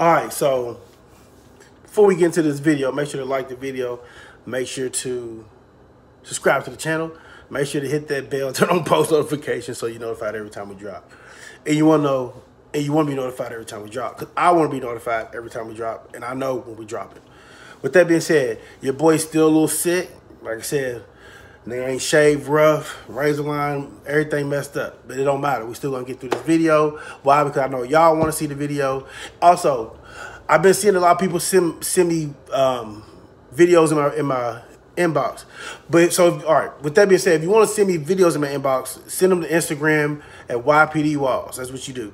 All right, so before we get into this video, make sure to like the video. Make sure to subscribe to the channel. Make sure to hit that bell, turn on post notifications so you're notified every time we drop. And you want to know, and you want to be notified every time we drop. Because I want to be notified every time we drop, and I know when we drop it. With that being said, your boy's still a little sick. Like I said, they ain't shaved rough, razor line, everything messed up. But it don't matter. We still gonna get through this video. Why? Because I know y'all want to see the video. Also, I've been seeing a lot of people send send me um, videos in my in my inbox. But so all right. With that being said, if you want to send me videos in my inbox, send them to Instagram at YPDWallz. That's what you do.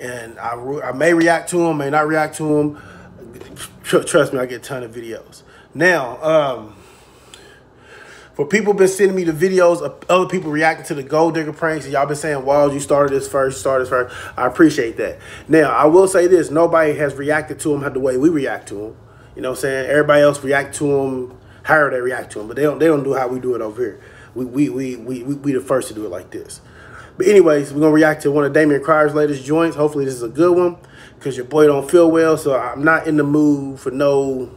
And I I may react to them, may not react to them. Trust me, I get a ton of videos. Now, um, for people been sending me the videos of other people reacting to the gold digger pranks, and y'all been saying, "Wallz, you started this first, started this first. I appreciate that. Now, I will say this: nobody has reacted to them the way we react to them. You know what I'm saying? Everybody else react to them however they react to them, but they don't. They don't do how we do it over here. We we we we we, we the first to do it like this. But anyways, we're gonna react to one of Damion Cryer's latest joints. Hopefully, this is a good one because your boy don't feel well, so I'm not in the mood for no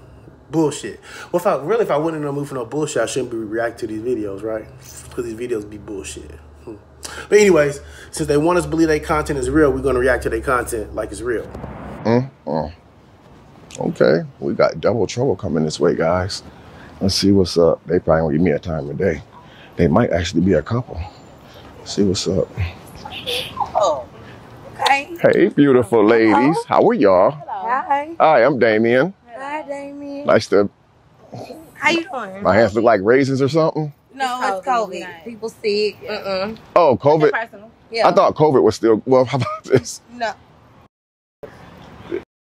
bullshit. Well, if I really, if I wasn't in the mood for no bullshit, I shouldn't be reacting to these videos, right? Because these videos be bullshit. Hmm. But anyways, since they want us to believe their content is real, we're gonna react to their content like it's real. Mm -hmm. Okay, we got double trouble coming this way, guys. Let's see what's up. They probably won't give me a time of day. They might actually be a couple. Let's see what's up. Oh, okay. Hey, beautiful ladies. How are y'all? Hi. Hi, I'm Damion. Hi, Damion. Nice to. How you doing? My hands look like raisins or something. No, it's COVID. People sick. Uh-uh. Oh, COVID. Yeah. I thought COVID was still. Well, how about this? No.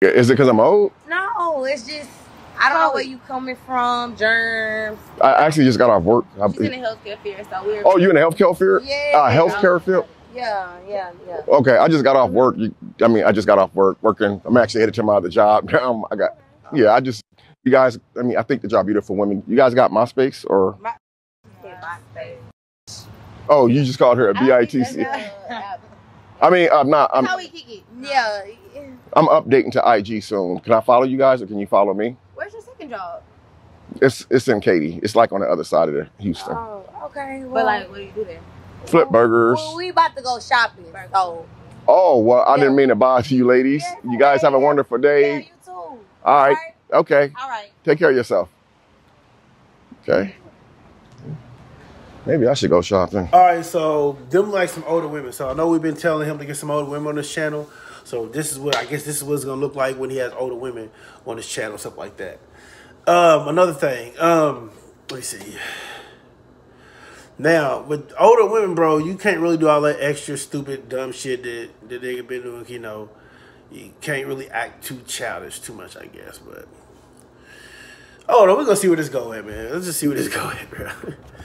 Is it because I'm old? No, it's just I don't know where you coming from, germs. I actually just got off work. She's in the healthcare field, so we're. Oh, you in the healthcare field? Yeah. Uh, healthcare field. Yeah, yeah, yeah. Okay, I just got off work. You, I mean, I just got off work working. I'm actually headed to my other job. Um, I got. Yeah, I just. You guys. I mean, I think the job beautiful women. You guys got MySpace or? My, yeah, MySpace. Oh, you just called her a BITC. Uh, I mean, I'm not. I'm, How we kick it? Yeah. I'm updating to IG soon. Can I follow you guys or can you follow me? Where's your second job? It's it's in Katy. It's like on the other side of the Houston. Oh, okay. Well, but like, what do you do there? Flip burgers. Well, we about to go shopping. So. Oh well, I yeah. didn't mean to bother you, ladies. Yeah, you guys okay. have a wonderful day. Yeah, you too. All right. All right. Okay. All right. Take care of yourself. Okay. Maybe I should go shopping. All right, so them like some older women. So I know we've been telling him to get some older women on this channel. So this is what I guess this is what it's gonna look like when he has older women on his channel, stuff like that. Um, another thing, um, let me see. Now with older women, bro, you can't really do all that extra stupid dumb shit that that they have been doing. You know, you can't really act too childish too much, I guess. But oh no, we're gonna see where this go at, man. Let's just see where this go at, bro.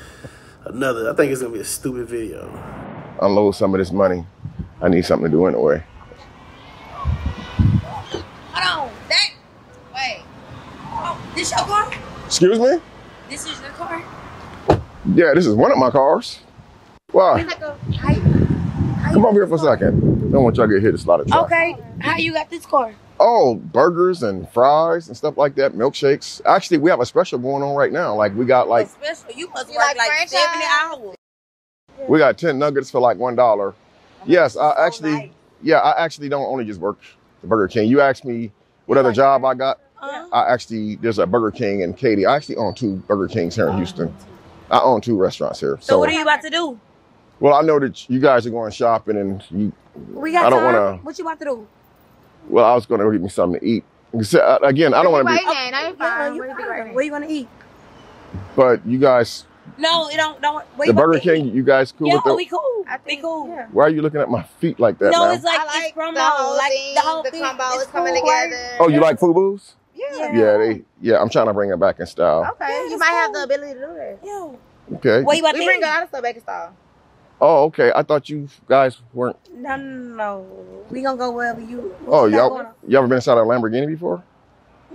Another, I think it's gonna be a stupid video. Unload some of this money. I need something to do anyway. Hold on, that. Wait. Oh, this your car? Excuse me? This is your car? Yeah, this is one of my cars. Why? Come over here for a second. I Don't want y'all to get hit a lot of traffic. Okay, how you got this car? Oh, burgers and fries and stuff like that, milkshakes. Actually, we have a special going on right now. Like we got like a special. You must you work like, like seventy hours. We got ten nuggets for like one dollar. Yes, I so actually. Nice. Yeah, I actually don't only just work the Burger King. You asked me what other job I got. Uh-huh. I actually there's a Burger King in Katy. I actually own two Burger Kings here in Houston. I own two restaurants here. So, so what are you about to do? Well, I know that you guys are going shopping and you. We got. I don't want to. What you about to do? Well, I was going to get me something to eat. Uh, again, I don't want to be. Right, fine. Where you going to eat? But you guys. No, it don't. Don't. the Burger King, you guys cool yeah, with the? we cool. I think, we cool. Yeah. Why are you looking at my feet like that? No, now? it's like, I like it's promo. The whole like thing, the whole the thing. combo is coming cool, together. Oh, you like FUBUs? Yeah. Yeah, they. Yeah, I'm trying to bring it back in style. Okay, yeah, you might cool. have the ability to do that. Yeah. Okay. What you about we to bring eat? a lot of stuff back in style. Oh, okay. I thought you guys weren't. No, no, no. We gonna go wherever you. Oh, y'all. You ever been inside a Lamborghini before?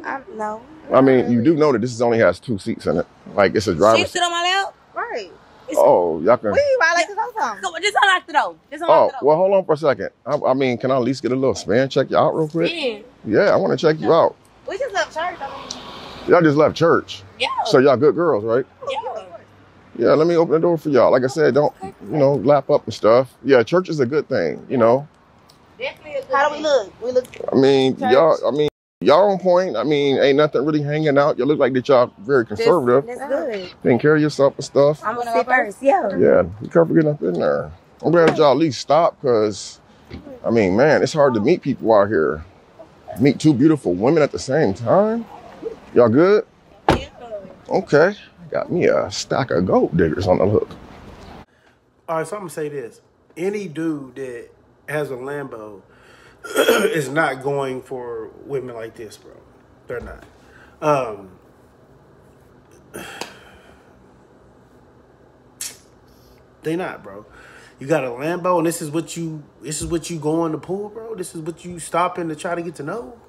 I no. I mean, you do know that this is only has two seats in it. Like it's a driver. Seat sit on my lap. Right. It's, oh, y'all can. We I like this also. Come on, just unlock the door. Just unlock Oh, the door. well, hold on for a second. I, I mean, can I at least get a little span check you out real quick? Spin. Yeah, I want to check you out. We just left church. I mean, Y'all just left church. yeah. So y'all good girls, right? yeah. Yeah, let me open the door for y'all. Like I said, don't, you know, lap up and stuff. Yeah, church is a good thing, you know. Definitely How do we look? We look. I mean, y'all, I mean, y'all on point. I mean, ain't nothing really hanging out. Y'all look like that y'all very conservative. That's good. Taking care of yourself and stuff. I'm gonna sit first. Yeah. Yeah, be careful getting up in there. I'm glad y'all at least stop because, I mean, man, it's hard to meet people out here. Meet two beautiful women at the same time. Y'all good? Yeah. Okay. Got me a stack of gold diggers on the hook. All right, so I'm gonna say this: any dude that has a Lambo is not going for women like this, bro. They're not. Um, they not, bro. You got a Lambo, and this is what you this is what you go in the pool, bro. This is what you stopping to try to get to know.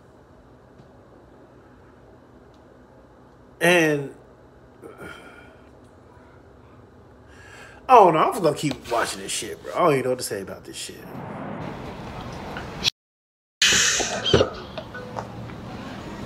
And I don't know. I'm just gonna keep watching this shit, bro. I don't even know what to say about this shit.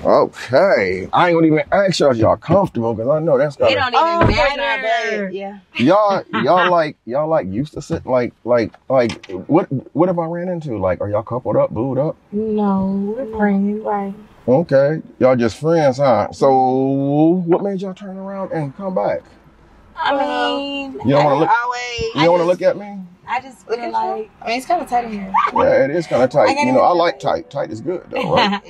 Okay. I ain't gonna even ask y'all if y'all comfortable because I know that's not. It gotta, don't Oh, even that's matter. not. Yeah. y'all y'all like y'all like used to sit like like like what what have I ran into? Like are y'all coupled up, booed up? No, we're friends. Right. Okay. Y'all just friends, huh? So what made y'all turn around and come back? I mean, You don't wanna look Always. you don't wanna look at me? I just Look feel at like I mean it's kind of tight in here. Yeah, it is kind of tight. You know, I like tight. Tight is good though, right?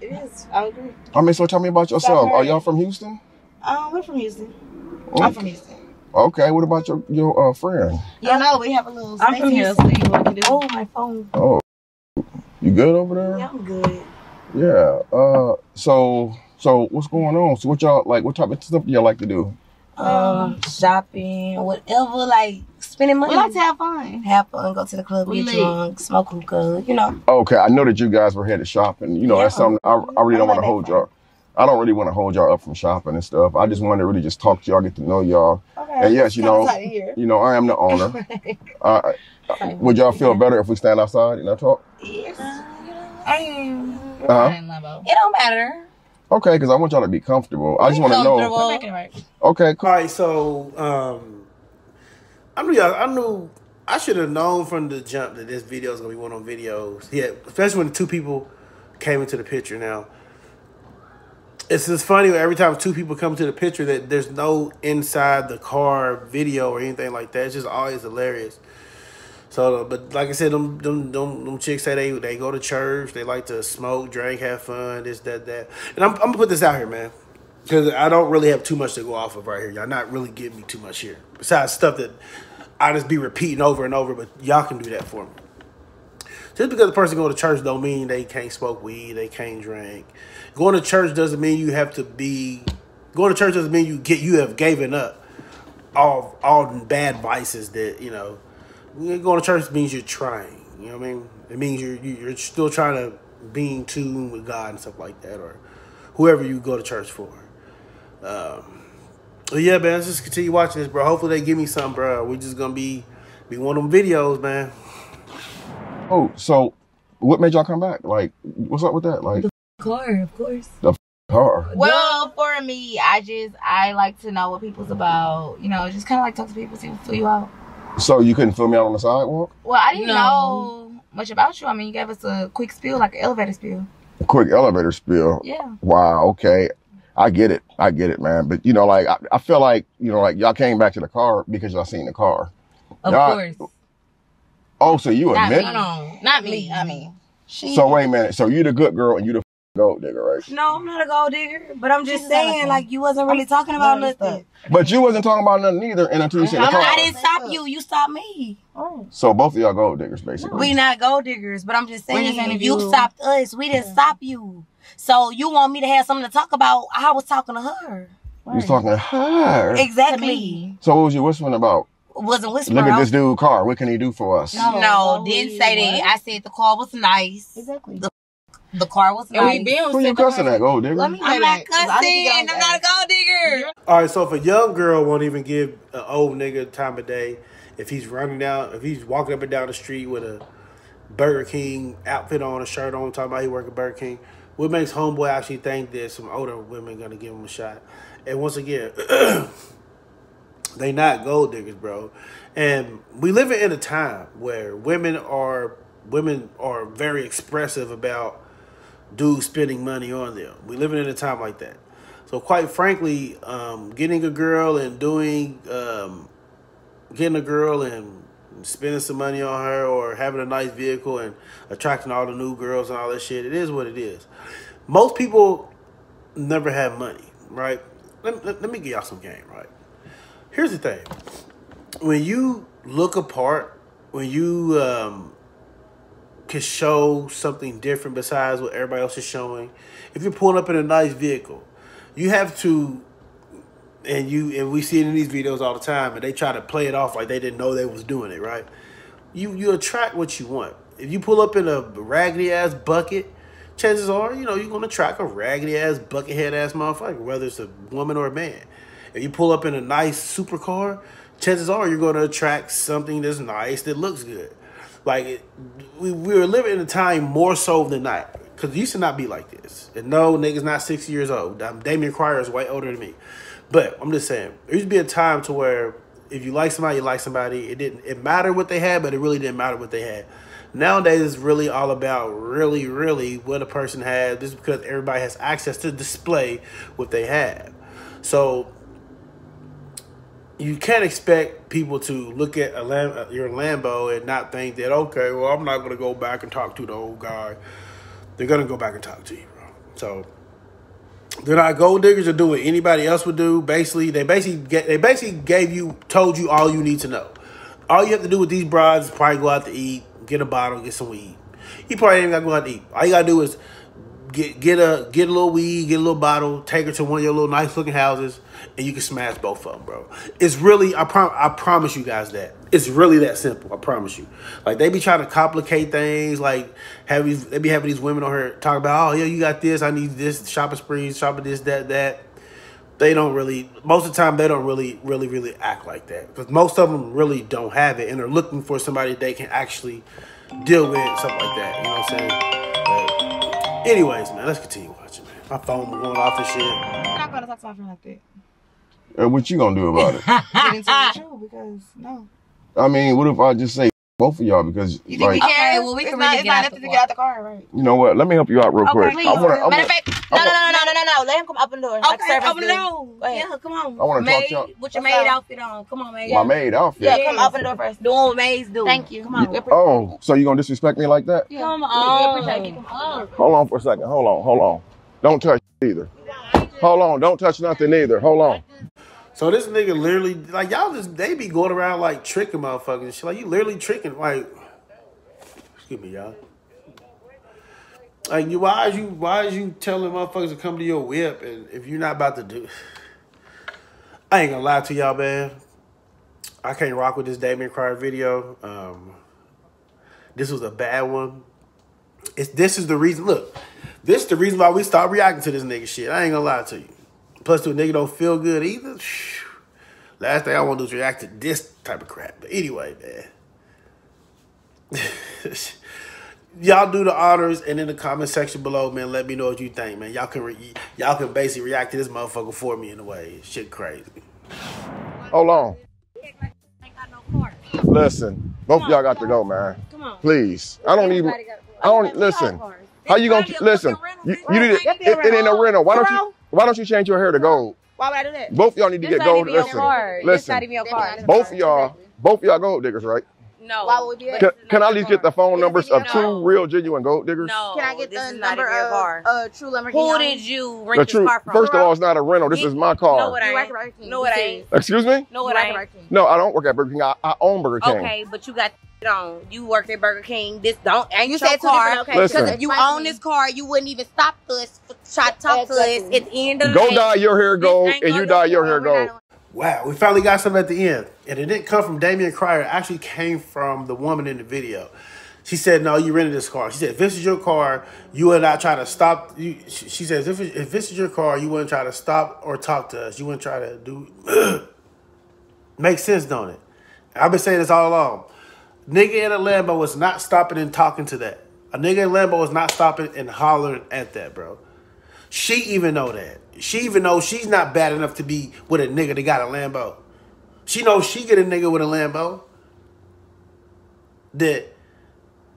It is. I agree. I mean, so tell me about yourself. Are y'all from Houston? Um, we're from Houston. Oh. I'm from Houston. Okay. What about your your uh, friend? Yeah, no, we have a little. I'm from here. Houston. See what we can do. Oh, my phone. Oh, you good over there? Yeah, I'm good. Yeah. Uh. So so what's going on? So what y'all like? What type of stuff do y'all like to do? Um, shopping, whatever, like spending money. We like to have fun. have fun, go to the club, We get lit. drunk, smoke hookah, you know. Okay. I know that you guys were headed shopping. You know, that's something I, I really I don't want to hold y'all. I don't really want to hold y'all up from shopping and stuff. I just want to really just talk to y'all, get to know y'all. Okay. And yes, you know, tight in here. you know, I am the owner. Uh, would y'all feel better if we stand outside and I talk? Yes. I am. Uh huh. It don't matter. Okay, because I want y'all to be comfortable. I just want to know. Comfortable. We're making it right. Okay, cool. All right, so um, I knew y'all, I knew I should have known from the jump that this video is gonna be one on videos. Yeah, especially when the two people came into the picture. Now, it's just funny every time two people come to the picture that there's no inside the car video or anything like that. It's just always hilarious. So, but like I said, them them them, them chicks say they they go to church, they like to smoke, drink, have fun, this, that, that. And I'm, I'm gonna put this out here, man, because I don't really have too much to go off of right here. Y'all not really giving me too much here. Besides stuff that I just be repeating over and over, but y'all can do that for me. Just because the person go to church don't mean they can't smoke weed, they can't drink. Going to church doesn't mean you have to be. Going to church doesn't mean you get you have given up all all bad vices that you know. Going to church means you're trying. You know what I mean? It means you're you- you're still trying to be in tune with God and stuff like that, or whoever you go to church for. Um, but yeah, man, let's just continue watching this, bro. Hopefully they give me something, bro. We're just gonna be be one of them videos, man. Oh, so what made y'all come back? Like, what's up with that? Like, the Car, of course. The car. Well, for me, I just I like to know what people's about. You know, just kind of like talk to people, see what fill you out. So you couldn't fill me out on the sidewalk? Well, I didn't No. know much about you. I mean, you gave us a quick spiel, like an elevator spiel. A quick elevator spill. Yeah. Wow. Okay. I get it. I get it, man. But you know, like, I, I feel like, you know, like y'all came back to the car because y'all seen the car. Of Y'all- course. Oh, so you Not admit? me. No, Not me. I mean, she. So wait a minute. So you the good girl and you the gold digger, right? No, I'm not a gold digger, but I'm just She's saying, like, you wasn't really talking about nothing. But you wasn't talking about nothing either and until you seen the I'm car. not, I didn't stop you. You stopped me. Oh. So both of y'all gold diggers, basically. We not gold diggers, but I'm just saying, just saying if you you- stopped us. We didn't stop you. So you want me to have something to talk about? I was talking to her. You was talking to her. Exactly. me. So what was you whispering about? Wasn't whispering. Look at this dude car. What can he do for us? No. No, Why didn't say you- that. I said the car was nice. Exactly. The- The car was And nice. we been Who you cussing at, gold digger? Let me I'm not that, 'cause I need to cussing. get I'm on not a gold digger. All right, so if a young girl won't even give an old nigga time of day, if he's running down, if he's walking up and down the street with a Burger King outfit on, a shirt on, talking about he work at Burger King. What makes homeboy actually think that some older women gonna give him a shot? And once again, they not gold diggers, bro. And we live in a time where women are women are very expressive about dudes spending money on them. We living in a time like that. So quite frankly, um, getting a girl and doing um, getting a girl and spending some money on her or having a nice vehicle and attracting all the new girls and all that shit, it is what it is. Most people never have money, right? Let, let, let me give y'all some game, right? Here's the thing. When you look apart, when you um, can show something different besides what everybody else is showing, if you're pulling up in a nice vehicle, you have to and you and we see it in these videos all the time and they try to play it off like they didn't know they was doing it right? You you attract what you want. If you pull up in a raggedy ass bucket chances are you know you're gonna attract a raggedy ass bucket head ass motherfucker whether it's a woman or a man. If you pull up in a nice supercar chances are you're gonna attract something that's nice that looks good like we, we were living in a time more so than not because it used to not be like this and no niggas not 60 years old Damion Cryer is way older than me but I'm just saying, there used to be a time to where if you like somebody, you like somebody. It didn't it mattered what they had, but it really didn't matter what they had. Nowadays, it's really all about really, really what a person has. Just because everybody has access to display what they have. So you can't expect people to look at a Lam- uh, your Lambo and not think that okay, well, I'm not gonna go back and talk to the old guy. They're gonna go back and talk to you, bro. So they're not gold diggers or do what anybody else would do. Basically, they basically get they basically gave you told you all you need to know. All you have to do with these brides is probably go out to eat, get a bottle, get some weed. You probably ain't gotta go out to eat. All you gotta do is get get a get a little weed, get a little bottle, take her to one of your little nice looking houses, and you can smash both of them, bro. It's really I prom I promise you guys that it's really that simple. I promise you. Like they be trying to complicate things, like have these they be having these women on here talk about, oh yeah, you got this, I need this, shopping sprees, shopping this, that, that. They don't really most of the time they don't really really really act like that because most of them really don't have it and they're looking for somebody they can actually deal with something like that. You know what I'm saying? But anyways, man, let's continue watching. Man. My phone going off and shit. I'm not gonna talk to my friend like that. And what you gonna do about it? Get into the show because no. I mean, what if I just say both of y'all because You think like we can? Okay, well, we it's can not, really it's get not out the to get out the car, right? you know what? Let me help you out real Okay, quick. please. I wanna, I Matter wanna, of fact, No, no, no, no, no, no, no. Let him come up in the door. Okay, service open the door. Yeah, come on. I wanna talk maid, to y'all- With your maid outfit on. Come on, maid. my maid outfit. Yeah, Yeah. come open the door first. Doing what maids do. Thank you. Come on. Oh, so you gonna disrespect me like that? Yeah. Come We on. appreciate you. Come on. Hold on for a second. Hold on. Hold on. Don't touch either. Hold on. Don't touch nothing either. Hold on. So this nigga literally like y'all just they be going around like tricking motherfuckers shit. Like you literally tricking like excuse me, y'all. Like you why is you why is you telling motherfuckers to come to your whip and if you're not about to do I ain't gonna lie to y'all, man. I can't rock with this Damion Cryer video. Um this was a bad one. It's this is the reason look, this is the reason why we start reacting to this nigga shit. I ain't gonna lie to you. Plus, the nigga don't feel good either. Last thing I want to do is react to this type of crap. But anyway, man. y'all do the honors and in the comment section below, man. Let me know what you think, man. Y'all can y'all can basically react to this motherfucker for me in a way. Shit crazy. Hold on. Ain't got no car. Listen, both y'all got to go, man. Come on. Please. I don't even. Everybody got a car. I don't listen. How you gonna listen? You, bitch. you need it. Right? It, it ain't a rental. Why don't you? Why don't you change your hair to gold? Why would I do that? Both of y'all need to This get not gold. even your Listen, car. This listen. not even your car. Both of y'all, both of y'all gold diggers, right? No. Why would we do that? Can, can I at least get the phone numbers of No. two real genuine gold diggers? No. Can I get this the is not number even your of car. uh, True Lamborghini? Who did you rent The this true. car from? First of all, it's not a rental. This is my car. it You work ain't. at Burger King. No, it Be ain't. Excuse me? No, You it work ain't. No, I don't work at Burger King. I, I own Burger King. Okay, but you got it on. You worked at Burger King. This don't ain't You your said two car. different locations. Listen. Because if you own this car, you wouldn't even stop us, for, try to talk to us Exactly. at the end of the Go day. dye your hair This gold, and you to dye your hair We're gold. Wow, we finally got something at the end. And it didn't come from Damion Cryer. It actually came from the woman in the video. She said, no, you rented this car. She said, if this is your car, you would not try to stop. You, she she says, if, if this is your car, you wouldn't try to stop or talk to us. You wouldn't try to do. Makes sense, don't it? I've been saying this all along. Nigga in a Lambo was not stopping and talking to that. A nigga in Lambo was not stopping and hollering at that, bro. She even know that. She even knows she's not bad enough to be with a nigga that got a Lambo. She knows she get a nigga with a Lambo. That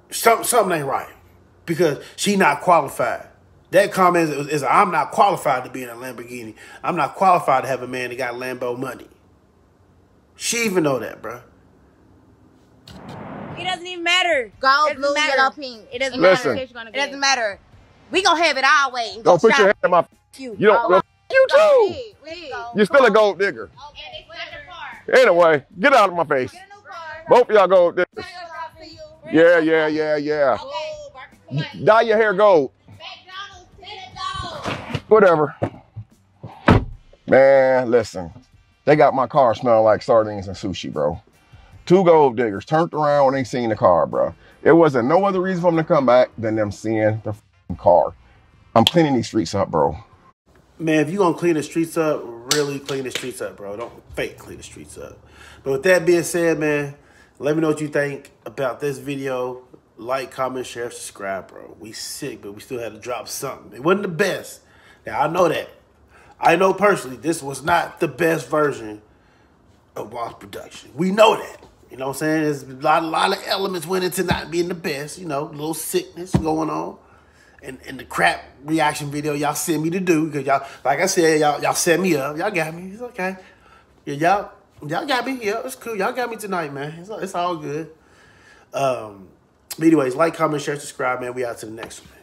something something ain't right because she not qualified. That comment is, is I'm not qualified to be in a Lamborghini. I'm not qualified to have a man that got Lambo money. She even know that, bro. It doesn't even matter. Gold, It doesn't blue, matter. yellow, pink. It doesn't Listen. matter. It It doesn't matter. We gonna have it our way. and Don't put your hand in my. You. You don't. Oh, well, you too. We- we- You're still a gold digger. Okay, it's not. Anyway, get out of my face. Get a new car. Both of y'all gold diggers. Bring a car for you. Yeah, yeah, yeah, yeah. Okay. Dye your hair gold. McDonald's, ten. Whatever. Man, listen. They got my car smelling like sardines and sushi, bro. Two gold diggers turned around when they seen the car, bro. It wasn't no other reason for them to come back than them seeing the car. I'm cleaning these streets up, bro. Man, if you gonna clean the streets up, really clean the streets up, bro. Don't fake clean the streets up. But with that being said, man, let me know what you think about this video. Like, comment, share, subscribe, bro. We sick, but we still had to drop something. It wasn't the best. Now I know that. I know personally this was not the best version of Wallz Production. We know that. You know what I'm saying? There's a lot, a lot of elements went into not being the best. You know, a little sickness going on and, and the crap reaction video y'all sent me to do because y'all, like I said, y'all y'all set me up. Y'all got me. It's okay. Yeah, y'all y'all got me. Yeah, it's cool. Y'all got me tonight, man. It's, it's all good. Um, but anyways, like, comment, share, subscribe, man. We out to the next one.